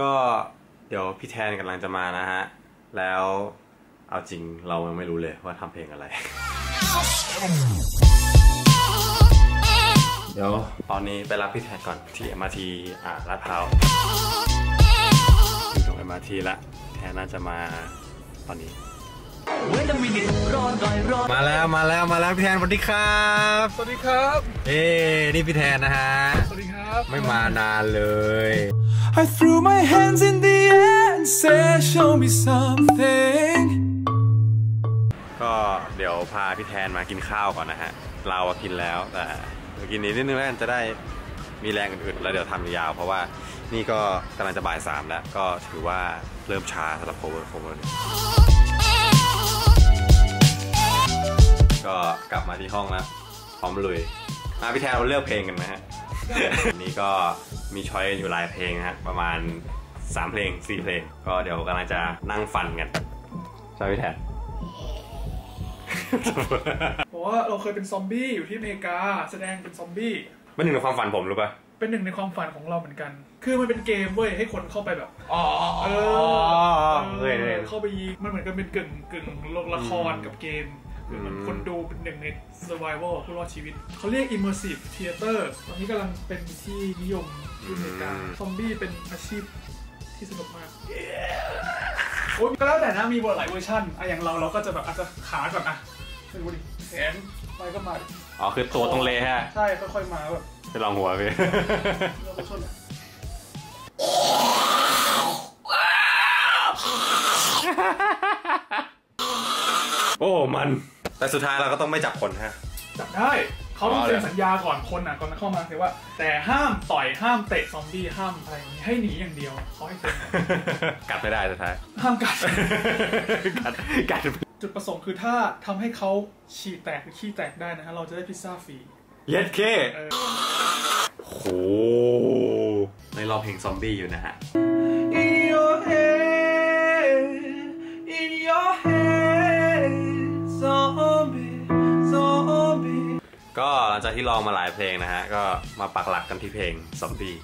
ก็เดี๋ยวพี่แทนกำลังจะมานะฮะ แล้วเอาจริงเรายังไม่รู้เลยว่าทำเพลงอะไร เดี๋ยวตอนนี้ไปรับพี่แทนก่อนที่ MRT อ่าลาดพร้าวอยู่ตรง MRT ละแทนน่าจะมาตอนนี้ มาแล้วมาแล้วมาแล้วพี่แทนสวัสดีครับ สวัสดีครับ เอ้นี่พี่แทนนะฮะ สวัสดีครับ ไม่มานานเลย I threw my hands in the air and said show me something ก็เดี๋ยวพาพี่แทนมากินข้าวก่อนนะฮะ เราอะกินแล้วแต่กินนิดนึงแล้วกันจะได้มีแรงอื่นๆ แล้วเดี๋ยวทำยาวเพราะว่านี่ก็กำลังจะบ่ายสามแล้ว ก็ถือว่าเริ่มช้าสำหรับ cover cover ก็กลับมาที่ห้องแล้วพร้อมลุยอะพี่แทนเราเลือกเพลงกันนะฮะ นนี้ก็มีช้อยอยู่หลายเพลงนะฮะประมาณ 3 เพลง 4 เพลง ก็เดี๋ยวกำลังจะนั่งฟันกันใช่ไหมพี่แทนเพราะว่าเราเคยเป็นซอมบี้อยู่ที่อเมริกาแสดงเป็นซอมบี้เป็นหนึ่งในความฝันผมรู้ป่ะเป็นหนึ่งในความฝันของเราเหมือนกัน คือมันเป็นเกมเว้ยให้คนเข้าไปแบบอ๋อเอเฮ้ยอเฮ้ยเข้าไปยิงมันเหมือนกันเป็นกึ่งกึ่งลงละครกับเกม คือมันอืมคนดูเป็นหนึ่งใน survival ผู้รอดชีวิต เขาเรียก immersive theater ตอนนี้กำลังเป็นที่นิยมที่อเมริกาซอมบี้เป็นอาชีพที่สนุกมากโอ้ยก็แล้วแต่นะมีหลายเวอร์ชันอะอย่างเราเราก็จะแบบอาจจะขาก่อนอะไม่รู้ดิแขนไปก็มาดิอ๋อคือตัวตรงเลฮะ ใช่ค่อยๆมาแบบจะลองหัวพี่เราก็ชนอะโอ้ มัน แต่สุดท้ายเราก็ต้องไม่จับคนฮะ จับได้เขาต้องอ๋อเซ็นเลยสัญญาก่อนคนอะก่อนเข้ามาคือว่า แต่ห้ามต่อยห้ามเตะซอมบี้ห้ามอะไรอย่างนี้ให้หนีอย่างเดียวเขาให้เซ็นกัดไม่ได้สุดท้ายห้ามกัดกัดกัดจุดประสงค์คือถ้าทำให้เขาฉี่แตกหรือขี้แตกได้นะฮะเราจะได้พิซซ่าฟรีเย็ดเคเออโหในรอบเพลงซอมบี้อยู่นะฮะ จากที่ลองมาหลายเพลงนะฮะ ก็มาปักหลักกันที่เพลงซอมบี้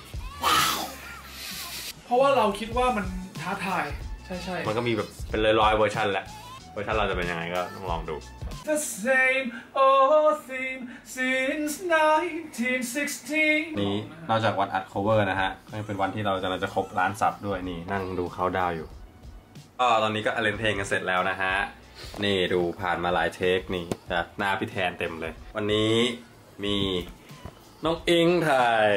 เพราะว่าเราคิดว่ามันท้าทาย ใช่ใช่มันก็มีแบบเป็นร้อยๆเวอร์ชันแหละเวอร์ชันเราจะเป็นยังไงก็ต้องลองดู The same old theme since 1916 นี้นอกจากวันอัด cover นะฮะ ก็ยังเป็นวันที่เราจะเราจะครบล้านซับด้วยนี่นั่งดูเขาดาวน์อยู่ก็ตอนนี้ก็อเลนเพลงกันเสร็จแล้วนะฮะ นี่ดูผ่านมาหลายเทคนี่จากหน้าพี่แทนเต็มเลย วันนี้ มีน้องอิงถ่าย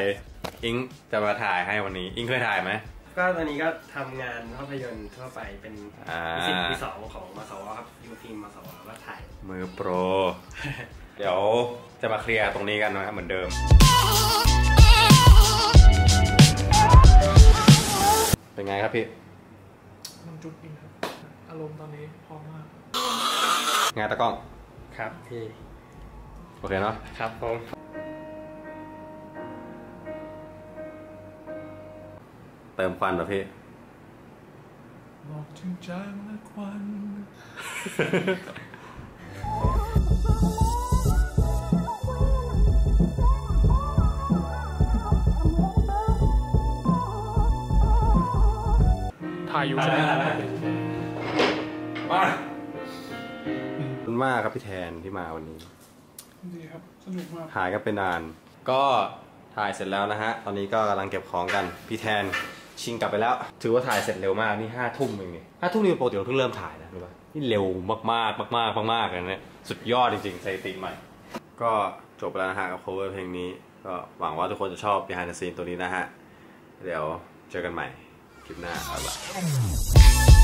อิงจะมาถ่ายให้วันนี้ อิงเคยถ่ายไหมก็ตอนนี้ก็ทำงานภาพยนตร์ทั่วไปเป็นอ่านิสิตปีสองของมสวครับยูทีมมสวก็ถ่าย มือโปร เดี๋ยวจะมาเคลียร์ตรงนี้กันนะครับเหมือนเดิม เป็นไงครับพี่มันจุดอินครับ อารมณ์ตอนนี้พร้อมมาก งานตะกล้อง ครับพี่โอเคเนาะครับผมเติมควันเหรอพี่บอกถึงจางและควันถ่ายอยู่ใช่ไหมมาขอบคุณมากครับพี่แทนที่มาวันนี้ ดีครับ สนุกมากถ่ายก็เป็นนาน ก็ถ่ายเสร็จแล้วนะฮะ ตอนนี้ก็กำลังเก็บของกัน พี่แทนชิงกลับไปแล้ว ถือว่าถ่ายเสร็จเร็วมาก นี่ห้าทุ่มเองนี่ห้าทุ่มนี่ปกติเราเพิ่งเริ่มถ่ายนะรู้ป่ะนี่เร็วมากๆมากมากๆเลยนะสุดยอดจริงๆสถิติใหม่ ก็จบแล้วนะฮะกับ cover เพลงนี้ ก็หวังว่าทุกคนจะชอบ behind the scene ตัวนี้นะฮะ เดี๋ยวเจอกันใหม่คลิปหน้าบ๊ายบ